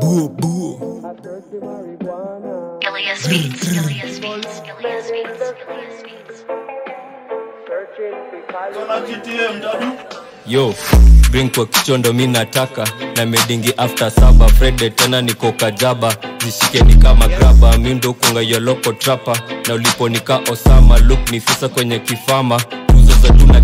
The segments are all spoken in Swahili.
Buo, buo. Ilias Beats, Ilias Beats, Ilias Beats, Ilias Beats. yo bring kwa kichondo mi nataka na medingi after saba frede tena niko kajaba zishike ni kama graba mindo kunga yoloko trapa na ulipo nika osama luk ni fisa kwenye kifama tuzo za tuna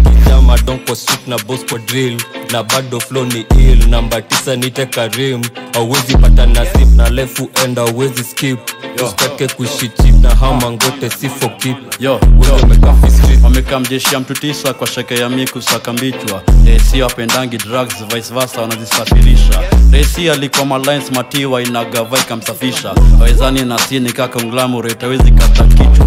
kijama kwa street na bosco drill. Na bado flow ni ill. Namba tisa nite karim awezi pata nasip na lefu enda awezi skip. Usitake kuishi chip na hama ngote sifo kip yo. Wewe umekafi street. Wamekaa mjeshi ya mtu tisa kwa sheke ya miku sakambichwa resi wapendangi drugs vice versa wanazisafirisha. Resi alikuwa malines matiwa inagava ikamsafisha wawezani na sini kaka unglamurate awezi kata kichwa.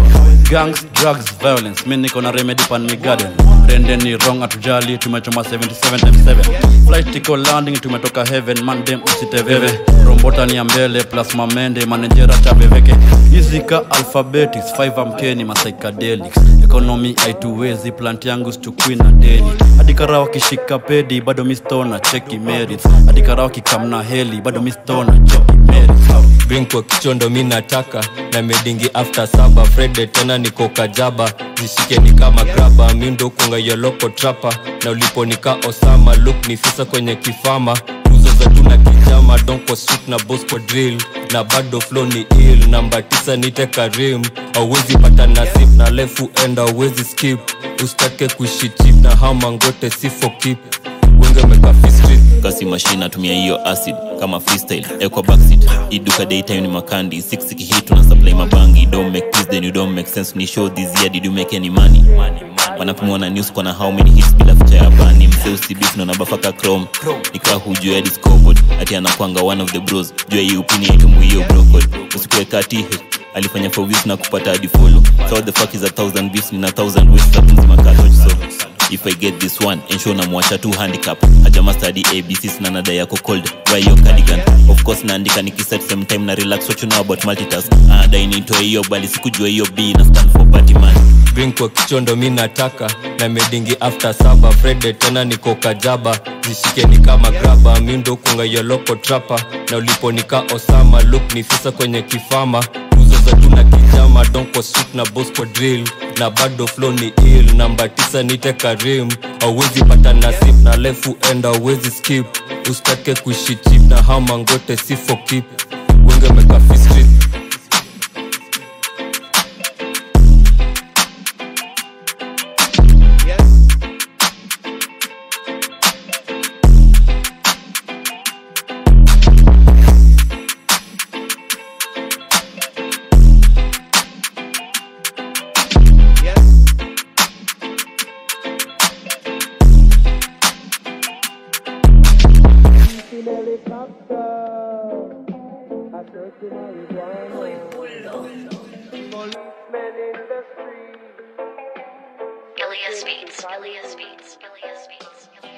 Gangs drugs violence. Mi niko na remedy pan mi garden rende ni wrong atujali tumechoma 77 times 7 flight iko landing tumetoka heaven mande msiteveve rombota ni ya mbele plus mamende manejera chabeveke izika alphabetics 5 amkeni masaikadelics ekonomi aituwezi plant yangu stukwi na deni adikara wakishika pedi bado mistona cheki merits. Adikara wakikamna heli bado mistona cheki merits bring kwa kichondo mi nataka na medingi after saba. Frede tena niko kajaba zishike ni kama graba. Mi ndo kunga yoloko trapa na ulipo nika osama. Luk ni fisa kwenye kifama. Tuzo za tuna kijama donko street na bosco drill. Na bado flow ni ill namba tisa nite karim auwezi pata nasip na lefu enda auwezi skip. Usitake kuishi chip na hama ngote sifo kip wenge mekafi street kasi mashine natumia hiyo acid kama freestyle. Ekwa backseat. Iduka daytime ni makandi. 6 kihit na supply mabangi. Don't make this then you don't make sense. Ni show this year did you make any money? Wanapimwa na news kwa na how many hits bila ficha ya bani? Msee usibif na nabafaka chrome. Nikaa hujua ya discovered. Ati anakwanga one of the bros. Jua hii upini yetumu hiyo brocode usikuwe kati alifanya for views na kupata hadi follow. So the fuck is a thousand beefs na thousand ways za kumzima katoch so if i get this one ensure namwacha tu handicap. Hajama study abc sina nada yako cold. Why your cardigan? Of course naandika nikisat same time na relax what you know about multitask. Anadai nitoe hiyo bali sikujua hiyo b na stand for party man. Bring kwa kichondo mi nataka. Na medingi after saba frede tena niko kajaba. Zishike ni kama graba mindo kunga yoloko trapa na ulipo nika osama luk ni fisa kwenye kifama tuzo za tuna kijama donko street na bosco drill. Na bado flow ni ill. Namba tisa nite karim. Awezi pata nasip na lefu end awezi skip. Ustake kuishi chip na hamangote sifo kip wenge mekafi street Ilias Beats, Ilias Beats, Ilias Beats.